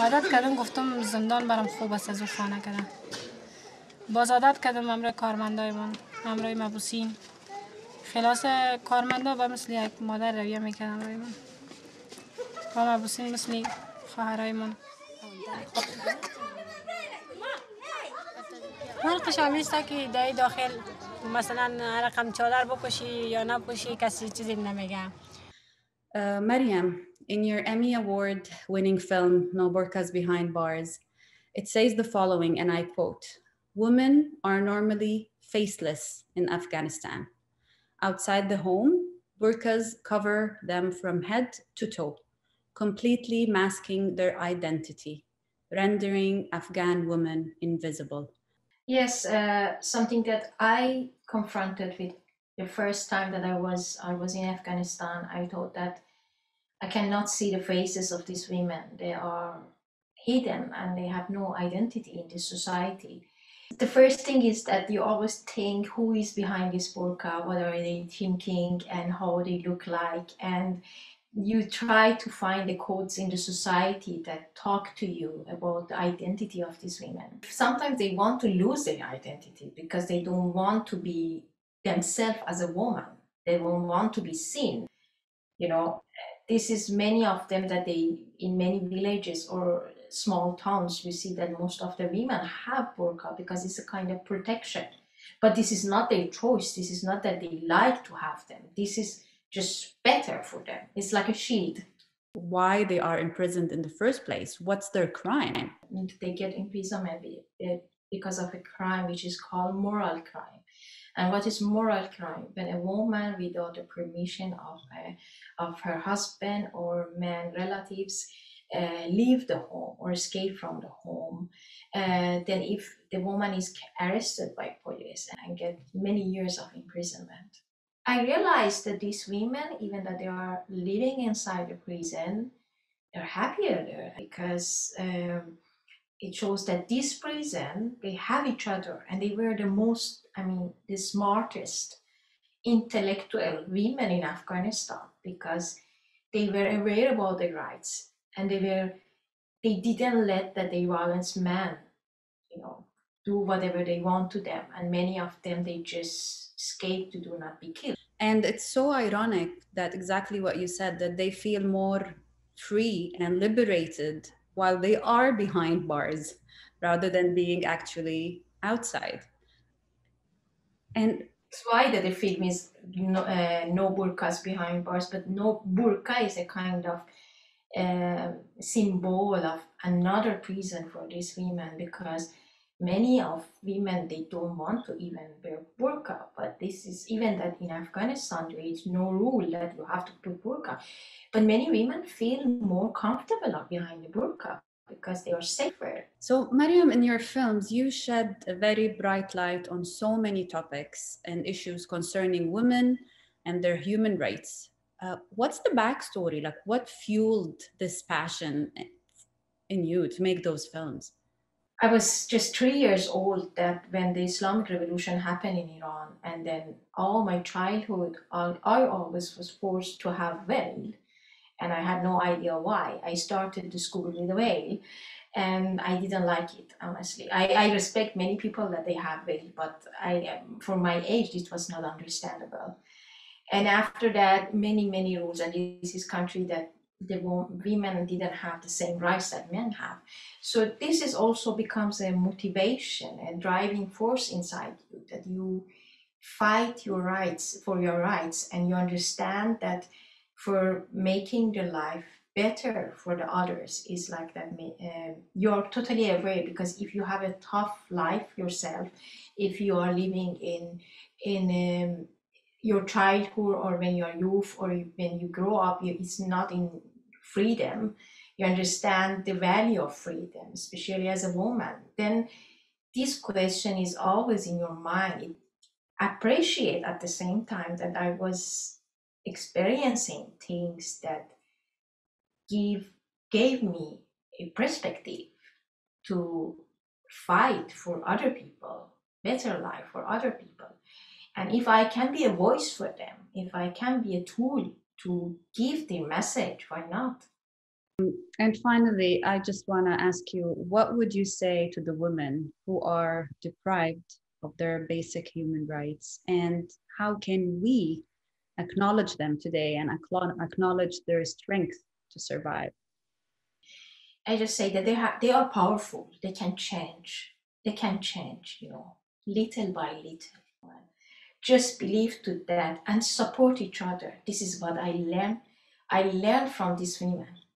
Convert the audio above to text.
عادت کردم گفتم زندان برام خوب است از او خانه کردم. باز عادت کردم امرای کارمندای من امرای مبوسین. خلاص کارمندا با مثل یک مادر رویه می‌کردم روی من. با مبوسین مثل خواهرای من فرقش همیست که دای داخل مثلا رقم چادر بکشی یا نپوشی کسی چیزی نمیگه. Mariam, in your Emmy Award winning film No Burqas Behind Bars, it says the following, and I quote Women are normally faceless in Afghanistan. Outside the home, burqas cover them from head to toe, completely masking their identity, rendering Afghan women invisible. Yes, uh, something that I confronted with the first time that I was I was in Afghanistan. I thought that I cannot see the faces of these women. They are hidden and they have no identity in this society. The first thing is that you always think who is behind this burqa, what are they thinking, and how they look like, and you try to find the codes in the society that talk to you about the identity of these women. Sometimes they want to lose their identity because they don't want to be themselves as a woman. They don't want to be seen. You know, this is many of them that they in many villages or small towns we see that most of the women have burqa because it's a kind of protection. But this is not their choice. This is not that they like to have them. This is just better for them. It's like a shield. Why they are imprisoned in the first place? What's their crime? and they get imprisonment be- eh, because of a crime which is called moral crime and what is moral crime? When a woman without the permission of a, of her husband or man relatives uh, leave the home or escape from the home uh, then if the woman is arrested by police and get many years of imprisonment. I realized that these women even that they are living inside the prison they're happier there because um, it shows that this prison they have each other and they were the most i mean the smartest intellectual women in afghanistan because they were aware about their rights and they were they didn't let that they violence men you know do whatever they want to them. And many of them they just escape to do not be killed. And it's so ironic that exactly what you said, that they feel more free and liberated while they are behind bars rather than being actually outside. And it's why that the film is no, uh, no burqas behind bars, but no burqa is a kind of uh, symbol of another prison for these women because many of women they don't want to even wear burqa. But this is even that in Afghanistan there is no rule that you have to put burqa. But many women feel more comfortable behind the burqa because they are safer. So, Maryam, in your films, you shed a very bright light on so many topics and issues concerning women and their human rights. Uh, what's the backstory? Like, what fueled this passion in you to make those films? I was just three years old that when the Islamic Revolution happened in Iran, and then all my childhood, I, I always was forced to have veil, and I had no idea why. I started the school with a veil, and I didn't like it honestly. I, I respect many people that they have veil, but I, um, for my age, it was not understandable. And after that, many many rules, and this is country that the women didn't have the same rights that men have. So this is also becomes a motivation, a driving force inside you that you fight your rights for your rights, and you understand that for making the life better for the others is like that. Um, you're totally aware because if you have a tough life yourself, if you are living in in um, your childhood or when you're youth or when you grow up, you, it's not in freedom you understand the value of freedom, especially as a woman, then this question is always in your mind. Appreciate at the same time that I was experiencing things that give gave me a perspective to fight for other people, better life for other people. And if I can be a voice for them, if I can be a tool to give their message, why not? And finally, I just want to ask you what would you say to the women who are deprived of their basic human rights? And how can we acknowledge them today and acknowledge their strength to survive? I just say that they have they are powerful. They can change. They can change, you know, little by little. Just believe to that and support each other. This is what I learned. I learned from these women